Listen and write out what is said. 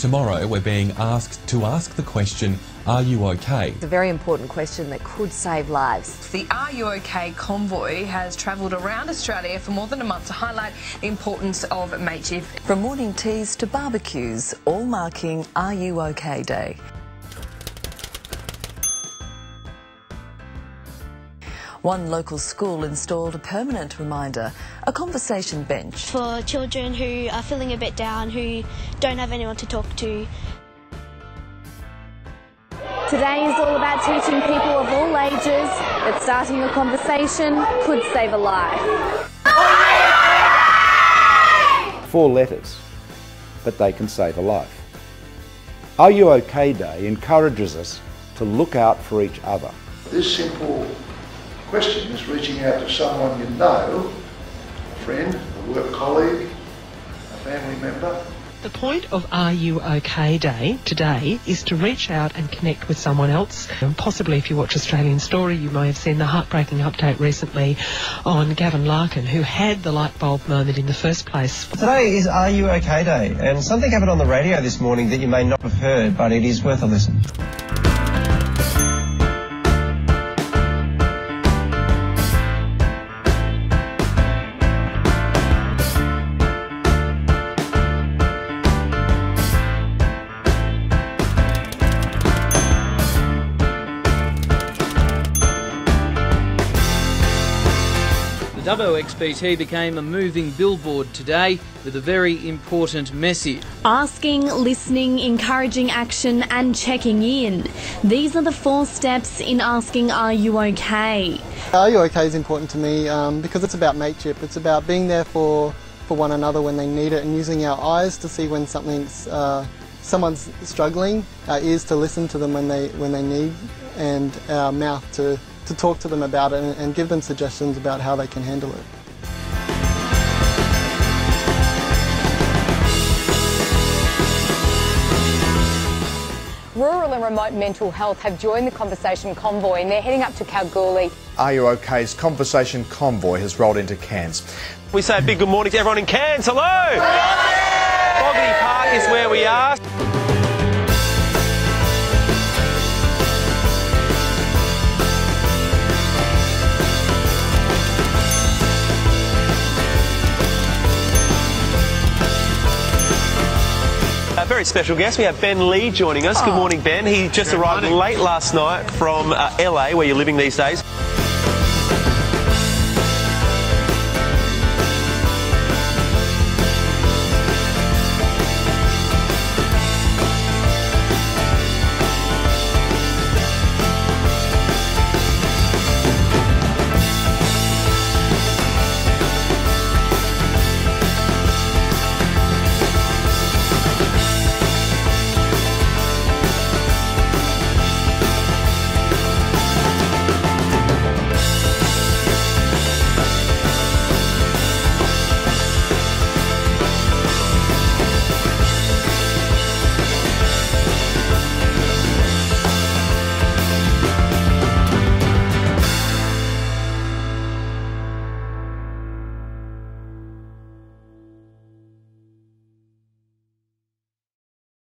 Tomorrow, we're being asked to ask the question Are you okay? It's a very important question that could save lives. The Are You OK convoy has travelled around Australia for more than a month to highlight the importance of mateship. From morning teas to barbecues, all marking Are You OK Day. One local school installed a permanent reminder, a conversation bench. For children who are feeling a bit down, who don't have anyone to talk to. Today is all about teaching people of all ages that starting a conversation could save a life. Four letters, but they can save a life. Are You OK Day encourages us to look out for each other. This simple question is reaching out to someone you know, a friend, a work colleague, a family member. The point of Are You OK Day today is to reach out and connect with someone else. And possibly if you watch Australian Story, you may have seen the heartbreaking update recently on Gavin Larkin, who had the light bulb moment in the first place. Today is Are You OK Day, and something happened on the radio this morning that you may not have heard, but it is worth a listen. The WXBT became a moving billboard today with a very important message. Asking, listening, encouraging action, and checking in. These are the four steps in asking, Are you okay? Are You OK is important to me um, because it's about mateship. It's about being there for, for one another when they need it and using our eyes to see when something's, uh, someone's struggling, our ears to listen to them when they, when they need, and our mouth to, to talk to them about it and, and give them suggestions about how they can handle it. Rural and remote mental health have joined the conversation convoy and they're heading up to Kalgoorlie. Are You OK's Conversation Convoy has rolled into Cairns. We say a big good morning to everyone in Cairns. Hello! Fogarty Park is where we are. Very special guest. We have Ben Lee joining us. Good morning, Ben. He just arrived late last night from uh, LA, where you're living these days.